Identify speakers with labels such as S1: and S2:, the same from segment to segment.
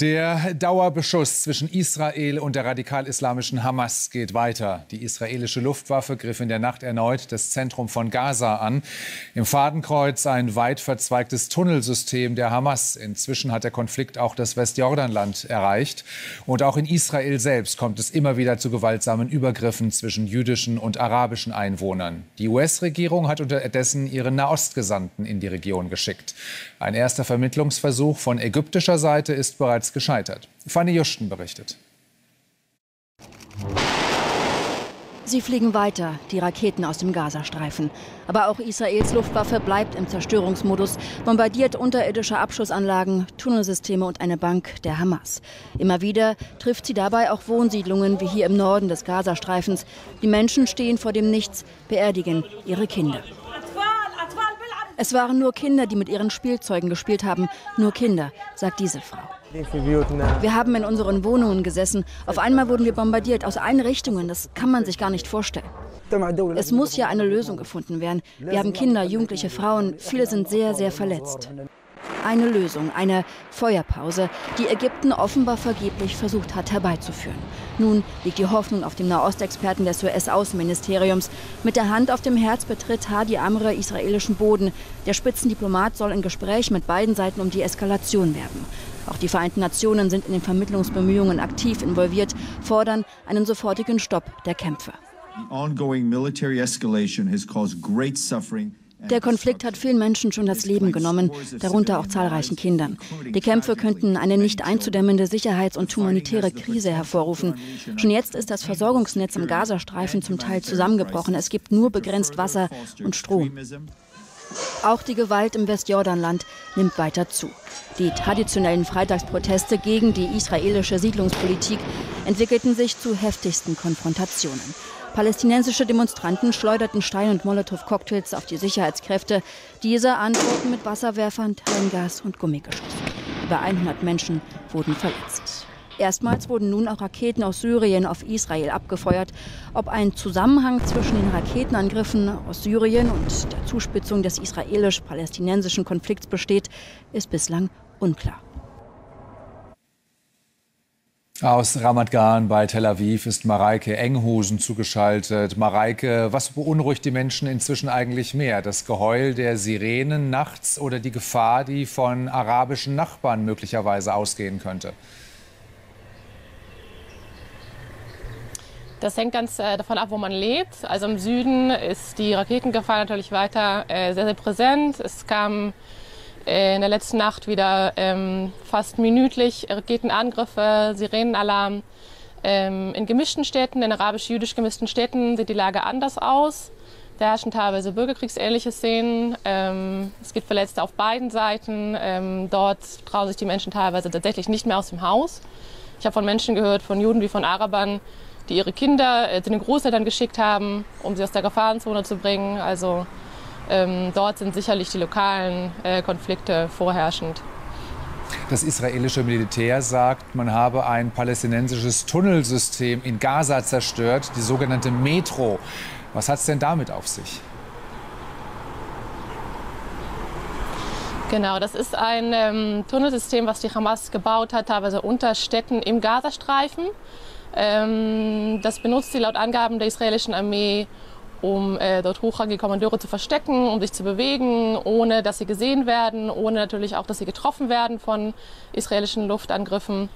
S1: Der Dauerbeschuss zwischen Israel und der radikal-islamischen Hamas geht weiter. Die israelische Luftwaffe griff in der Nacht erneut das Zentrum von Gaza an. Im Fadenkreuz ein weit verzweigtes Tunnelsystem der Hamas. Inzwischen hat der Konflikt auch das Westjordanland erreicht. Und auch in Israel selbst kommt es immer wieder zu gewaltsamen Übergriffen zwischen jüdischen und arabischen Einwohnern. Die US-Regierung hat unterdessen ihren Nahostgesandten in die Region geschickt. Ein erster Vermittlungsversuch von ägyptischer Seite ist bereits bereits gescheitert. Fanny Juschten berichtet.
S2: Sie fliegen weiter, die Raketen aus dem Gazastreifen. Aber auch Israels Luftwaffe bleibt im Zerstörungsmodus, bombardiert unterirdische Abschussanlagen, Tunnelsysteme und eine Bank der Hamas. Immer wieder trifft sie dabei auch Wohnsiedlungen wie hier im Norden des Gazastreifens. Die Menschen stehen vor dem Nichts, beerdigen ihre Kinder. Es waren nur Kinder, die mit ihren Spielzeugen gespielt haben. Nur Kinder, sagt diese Frau. Wir haben in unseren Wohnungen gesessen. Auf einmal wurden wir bombardiert aus allen Richtungen. Das kann man sich gar nicht vorstellen. Es muss ja eine Lösung gefunden werden. Wir haben Kinder, Jugendliche, Frauen. Viele sind sehr, sehr verletzt. Eine Lösung, eine Feuerpause, die Ägypten offenbar vergeblich versucht hat herbeizuführen. Nun liegt die Hoffnung auf dem Nahostexperten des US-Außenministeriums. Mit der Hand auf dem Herz betritt Hadi Amre israelischen Boden. Der Spitzendiplomat soll in Gespräch mit beiden Seiten um die Eskalation werben. Auch die Vereinten Nationen sind in den Vermittlungsbemühungen aktiv involviert, fordern einen sofortigen Stopp der Kämpfe. Der Konflikt hat vielen Menschen schon das Leben genommen, darunter auch zahlreichen Kindern. Die Kämpfe könnten eine nicht einzudämmende Sicherheits- und humanitäre Krise hervorrufen. Schon jetzt ist das Versorgungsnetz im Gazastreifen zum Teil zusammengebrochen. Es gibt nur begrenzt Wasser und Strom. Auch die Gewalt im Westjordanland nimmt weiter zu. Die traditionellen Freitagsproteste gegen die israelische Siedlungspolitik entwickelten sich zu heftigsten Konfrontationen. Palästinensische Demonstranten schleuderten Stein- und Molotow-Cocktails auf die Sicherheitskräfte. Diese antworten mit Wasserwerfern, Tränengas und Gummigeschossen. Über 100 Menschen wurden verletzt. Erstmals wurden nun auch Raketen aus Syrien auf Israel abgefeuert. Ob ein Zusammenhang zwischen den Raketenangriffen aus Syrien und der Zuspitzung des israelisch-palästinensischen Konflikts besteht, ist bislang unklar.
S1: Aus Ramat Gan bei Tel Aviv ist Mareike Enghosen zugeschaltet. Mareike, was beunruhigt die Menschen inzwischen eigentlich mehr? Das Geheul der Sirenen nachts oder die Gefahr, die von arabischen Nachbarn möglicherweise ausgehen könnte?
S3: Das hängt ganz äh, davon ab, wo man lebt. Also im Süden ist die Raketengefahr natürlich weiter äh, sehr, sehr präsent. Es kam äh, in der letzten Nacht wieder ähm, fast minütlich Raketenangriffe, Sirenenalarm. Ähm, in gemischten Städten, in arabisch-jüdisch gemischten Städten sieht die Lage anders aus. Da herrschen teilweise bürgerkriegsähnliche Szenen. Ähm, es gibt Verletzte auf beiden Seiten. Dort trauen sich die Menschen teilweise tatsächlich nicht mehr aus dem Haus. Ich habe von Menschen gehört, von Juden wie von Arabern, die ihre Kinder äh, zu den Großeltern geschickt haben, um sie aus der Gefahrenzone zu bringen. Also ähm, dort sind sicherlich die lokalen äh, Konflikte vorherrschend.
S1: Das israelische Militär sagt, man habe ein palästinensisches Tunnelsystem in Gaza zerstört, die sogenannte Metro. Was hat es denn damit auf sich?
S3: Genau, das ist ein ähm, Tunnelsystem, was die Hamas gebaut hat, teilweise unter Städten im Gazastreifen. Ähm, das benutzt sie laut Angaben der israelischen Armee, um äh, dort hochrangige Kommandeure zu verstecken, um sich zu bewegen, ohne dass sie gesehen werden, ohne natürlich auch, dass sie getroffen werden von israelischen Luftangriffen.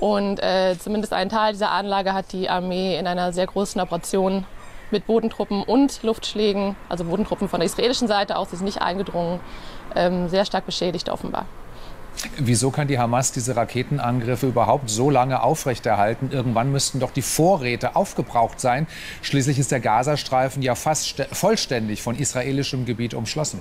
S3: Und äh, zumindest einen Teil dieser Anlage hat die Armee in einer sehr großen Operation mit Bodentruppen und Luftschlägen, also Bodentruppen von der israelischen Seite auch, sie sind nicht eingedrungen, ähm, sehr stark beschädigt offenbar.
S1: Wieso kann die Hamas diese Raketenangriffe überhaupt so lange aufrechterhalten? Irgendwann müssten doch die Vorräte aufgebraucht sein. Schließlich ist der Gazastreifen ja fast vollständig von israelischem Gebiet umschlossen.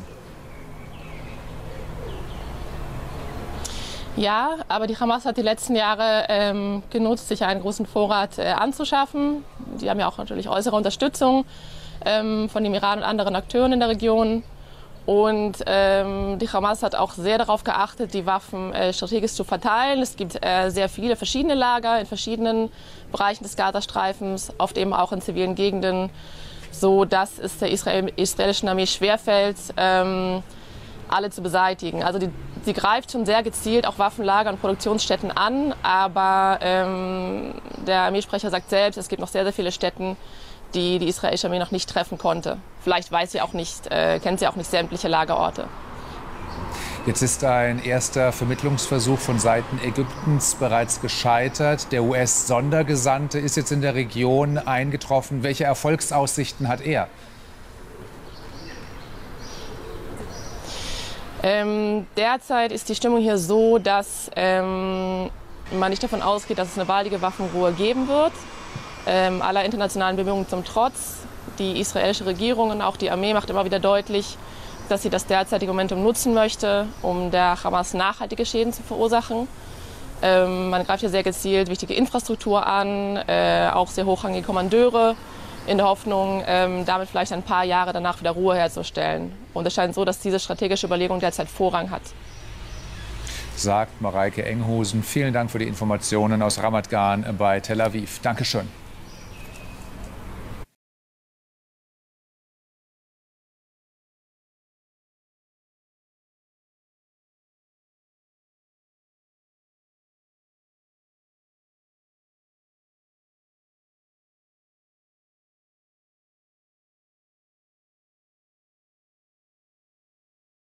S3: Ja, aber die Hamas hat die letzten Jahre ähm, genutzt, sich einen großen Vorrat äh, anzuschaffen. Die haben ja auch natürlich äußere Unterstützung ähm, von dem Iran und anderen Akteuren in der Region. Und ähm, die Hamas hat auch sehr darauf geachtet, die Waffen äh, strategisch zu verteilen. Es gibt äh, sehr viele verschiedene Lager in verschiedenen Bereichen des Gazastreifens, oft eben auch in zivilen Gegenden, so dass es der Israel israelischen Armee schwerfällt, ähm, alle zu beseitigen. Also die, sie greift schon sehr gezielt auch Waffenlager und Produktionsstätten an, aber ähm, der Armeesprecher sagt selbst, es gibt noch sehr, sehr viele Städten, die die israelische Armee noch nicht treffen konnte. Vielleicht weiß sie auch nicht, äh, kennt sie auch nicht sämtliche Lagerorte.
S1: Jetzt ist ein erster Vermittlungsversuch von Seiten Ägyptens bereits gescheitert. Der US-Sondergesandte ist jetzt in der Region eingetroffen. Welche Erfolgsaussichten hat er?
S3: Ähm, derzeit ist die Stimmung hier so, dass ähm, man nicht davon ausgeht, dass es eine baldige Waffenruhe geben wird. Ähm, aller internationalen Bemühungen zum Trotz. Die israelische Regierung und auch die Armee macht immer wieder deutlich, dass sie das derzeitige Momentum nutzen möchte, um der Hamas nachhaltige Schäden zu verursachen. Ähm, man greift hier sehr gezielt wichtige Infrastruktur an, äh, auch sehr hochrangige Kommandeure in der Hoffnung, ähm, damit vielleicht ein paar Jahre danach wieder Ruhe herzustellen. Und es scheint so, dass diese strategische Überlegung derzeit Vorrang hat.
S1: Sagt Mareike Enghosen. Vielen Dank für die Informationen aus Ramat Gan bei Tel Aviv. Dankeschön.